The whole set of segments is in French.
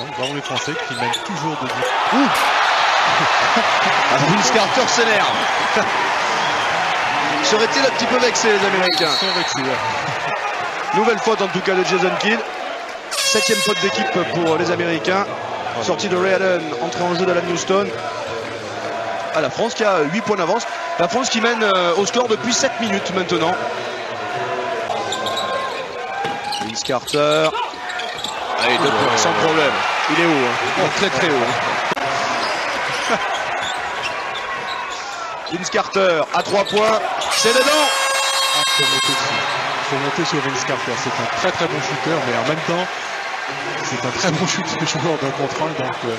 avons les Français qui mènent toujours de but. Ah, Vince Carter s'énerve. Serait-il un petit peu vexé les Américains Ils sont vexés, ouais. Nouvelle faute en tout cas de Jason Kidd. Septième faute d'équipe pour les Américains. Sortie de Ray Allen, entrée en jeu d'Alan Houston. À la France qui a 8 points d'avance. La France qui mène euh, au score depuis 7 minutes maintenant. Vince Carter. Allez, deux points, sans problème. Il est haut, hein. très très haut. Vince Carter à 3 points. C'est dedans. Ah, faut monter faut monter sur Vince Carter. C'est un très très bon shooter, mais en même temps, c'est un très bon shooter joueur d'un contre un, donc euh,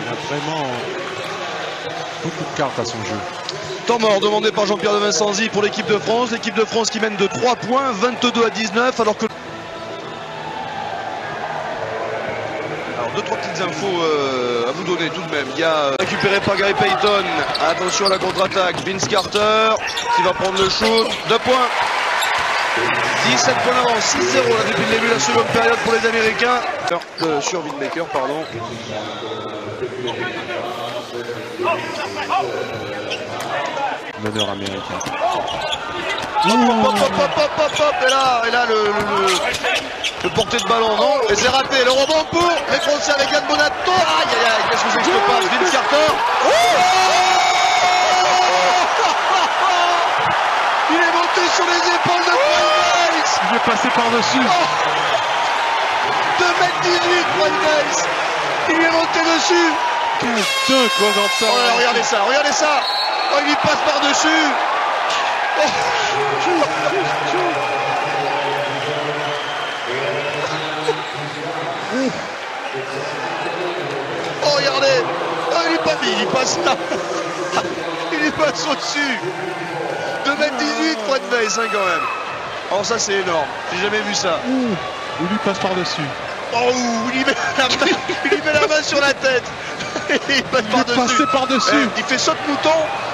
il a vraiment beaucoup de cartes à son jeu. Temps mort demandé par Jean-Pierre de Vincenzi pour l'équipe de France. L'équipe de France qui mène de 3 points, 22 à 19, alors que... deux, trois petites infos euh, à vous donner tout de même. Il y a euh, récupéré par Gary Payton. Attention à la contre-attaque. Vince Carter qui va prendre le shoot. 2 points. 17 points d'avance, 6-0 là depuis le début de la seconde période pour les Américains. Euh, sur Winmaker, pardon. Meneur américain. Hop, hop, hop, hop, hop, hop, hop, et là, et là le, le, le, le porté de ballon, non, et c'est raté, le rebond pour les Français avec Yann Bonato, aïe aïe aïe, qu'est-ce que c'est que ce passe, Vince Carter, oh il est monté sur les épaules de Price Il est passé par-dessus. 2m18 Price il est monté dessus. Quel dunk, quoi, dans ça. Oh là, regardez ça, regardez ça. Oh, il lui passe par-dessus. Oh regardez il, pas, il y passe là Il passe au-dessus 2m18 Fred Weiss hein, quand même Oh ça c'est énorme, j'ai jamais vu ça Ouh, il lui passe par-dessus. Oh il lui met la main, il lui met la main sur la tête Il passe Il par-dessus passé par-dessus. Eh, il fait saute mouton,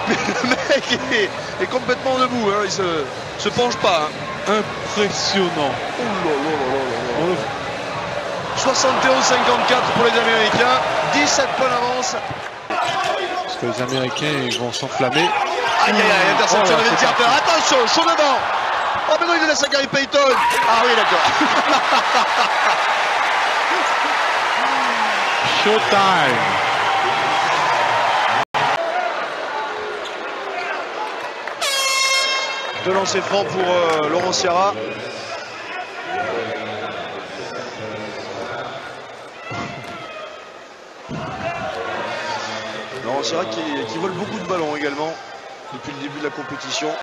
mais le mec est, est complètement debout, hein, il se, se penche pas. hein. Impressionnant. Oh là là là là là là. On- 71-54 pour les Américains, 17 points d'avance. Parce que les Américains ils vont s'enflammer. Aïe aïe aïe, interception Oh de Carter. Attention, chaud devant. Oh mais non, il laisse à Gary Payton. Ah oui, d'accord. Showtime. Deux lancers francs pour euh, Laurent Sierra. Laurent Sierra qui, qui vole beaucoup de ballons également depuis le début de la compétition.